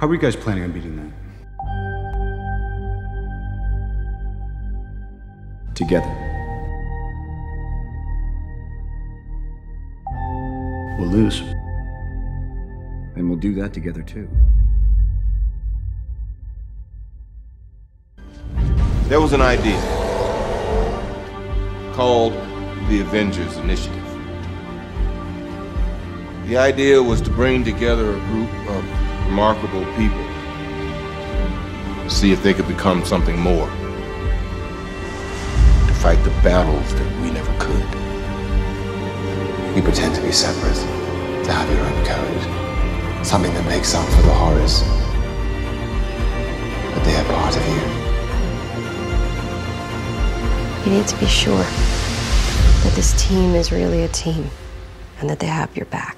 How are you guys planning on beating that? Together. We'll lose. And we'll do that together too. There was an idea called the Avengers Initiative. The idea was to bring together a group of remarkable people, see if they could become something more, to fight the battles that we never could. You pretend to be separate, to have your own code, something that makes up for the horrors. But they are part of you. You need to be sure that this team is really a team and that they have your back.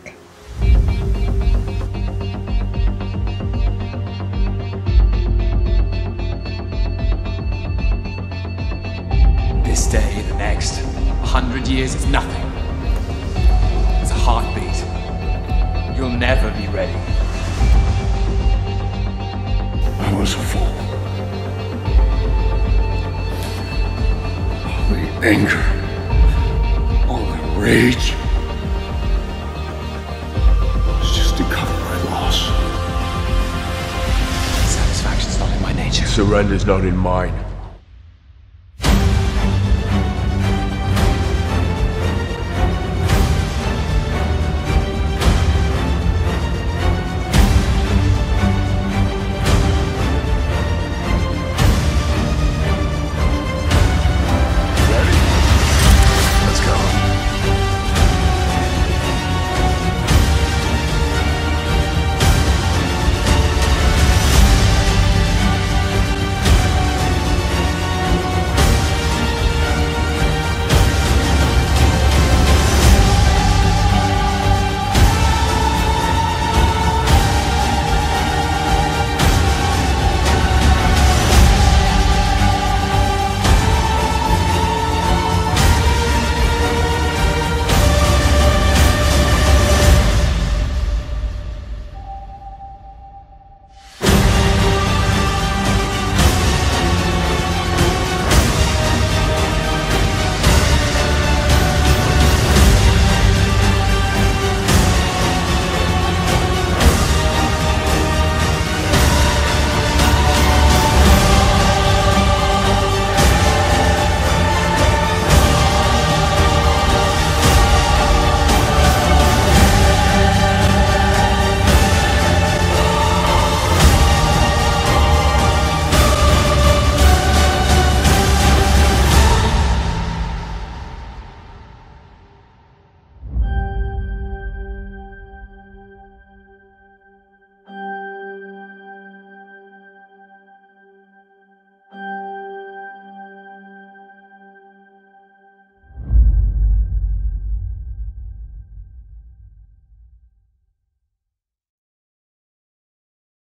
Day, the next, a hundred years is nothing. It's a heartbeat. You'll never be ready. I was a fool. All the anger, all the rage. was just to cover my loss. Satisfaction's not in my nature. Surrender's not in mine.